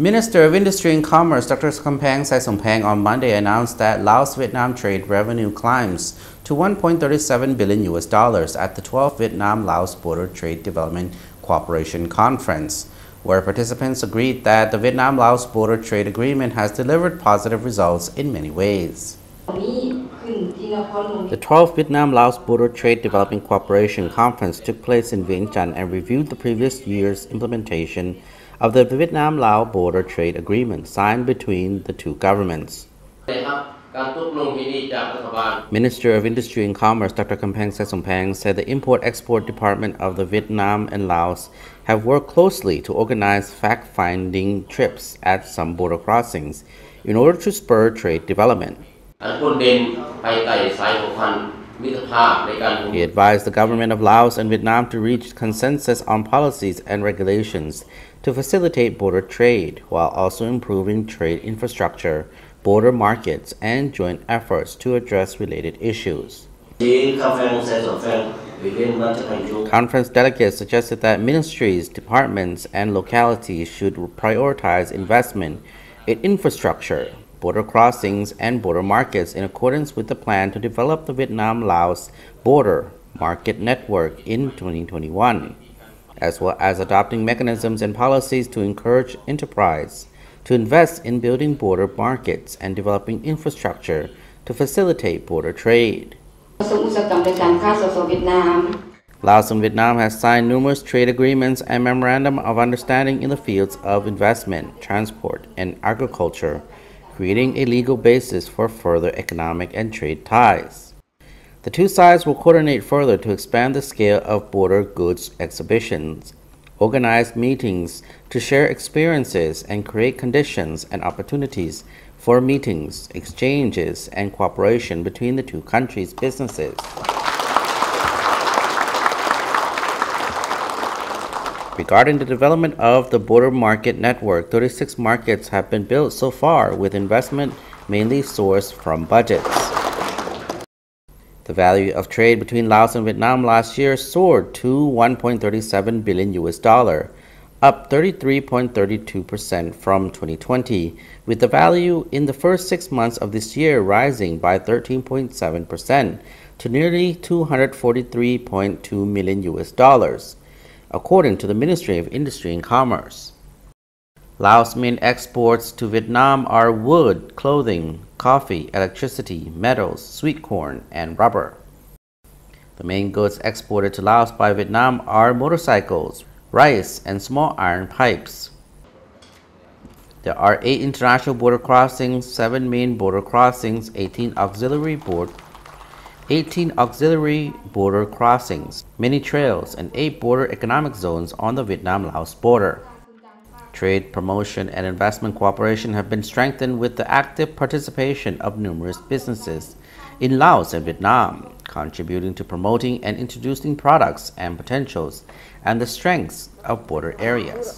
Minister of Industry and Commerce Dr. Khampheng Saysompheng on Monday announced that Laos-Vietnam trade revenue climbs to 1.37 billion US dollars at the 12th Vietnam-Laos Border Trade Development Cooperation Conference, where participants agreed that the Vietnam-Laos Border Trade Agreement has delivered positive results in many ways. The 12th Vietnam-Laos Border Trade Development Cooperation Conference took place in Vientiane and reviewed the previous year's implementation of the Vietnam Lao Border Trade Agreement signed between the two governments. Minister of Industry and Commerce Dr. Khampheng Saysompheng said the Import-Export Department of the Vietnam and Laos have worked closely to organize fact-finding trips at some border crossings in order to spur trade development. He advised the government of Laos and Vietnam to reach consensus on policies and regulations to facilitate border trade while also improving trade infrastructure, border markets, and joint efforts to address related issues. Conference delegates suggested that ministries, departments, and localities should prioritize investment in infrastructure, border crossings, and border markets in accordance with the plan to develop the Vietnam Laos border market network in 2021, as well as adopting mechanisms and policies to encourage enterprise to invest in building border markets and developing infrastructure to facilitate border trade. Laos and Vietnam has signed numerous trade agreements and memorandum of understanding in the fields of investment, transport, and agriculture creating a legal basis for further economic and trade ties. The two sides will coordinate further to expand the scale of border goods exhibitions, organize meetings to share experiences and create conditions and opportunities for meetings, exchanges, and cooperation between the two countries' businesses. Regarding the development of the border market network, 36 markets have been built so far with investment mainly sourced from budgets. The value of trade between Laos and Vietnam last year soared to 1.37 billion US dollar, up 33.32% from 2020, with the value in the first six months of this year rising by 13.7% to nearly 243.2 million US dollars according to the Ministry of Industry and Commerce. Laos' main exports to Vietnam are wood, clothing, coffee, electricity, metals, sweet corn, and rubber. The main goods exported to Laos by Vietnam are motorcycles, rice, and small iron pipes. There are 8 international border crossings, 7 main border crossings, 18 auxiliary border 18 auxiliary border crossings, many trails, and 8 border economic zones on the Vietnam-Laos border. Trade promotion and investment cooperation have been strengthened with the active participation of numerous businesses in Laos and Vietnam, contributing to promoting and introducing products and potentials and the strengths of border areas.